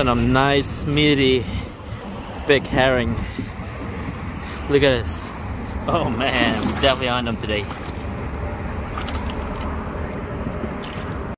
kind of nice, meaty, big herring. Look at this. Oh man, definitely on them today.